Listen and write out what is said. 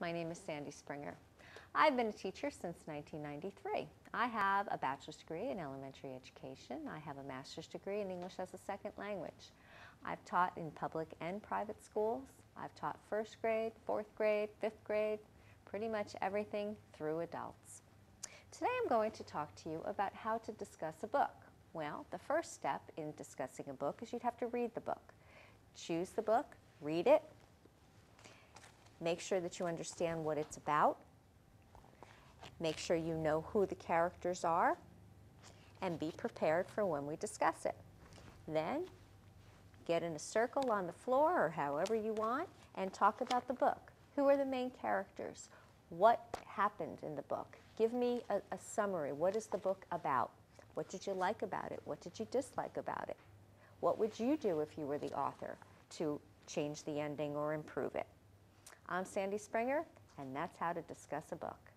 My name is Sandy Springer. I've been a teacher since 1993. I have a bachelor's degree in elementary education. I have a master's degree in English as a second language. I've taught in public and private schools. I've taught first grade, fourth grade, fifth grade, pretty much everything through adults. Today I'm going to talk to you about how to discuss a book. Well, the first step in discussing a book is you'd have to read the book. Choose the book, read it, make sure that you understand what it's about, make sure you know who the characters are, and be prepared for when we discuss it. Then get in a circle on the floor or however you want and talk about the book. Who are the main characters? What happened in the book? Give me a, a summary. What is the book about? What did you like about it? What did you dislike about it? What would you do if you were the author to change the ending or improve it? I'm Sandy Springer, and that's how to discuss a book.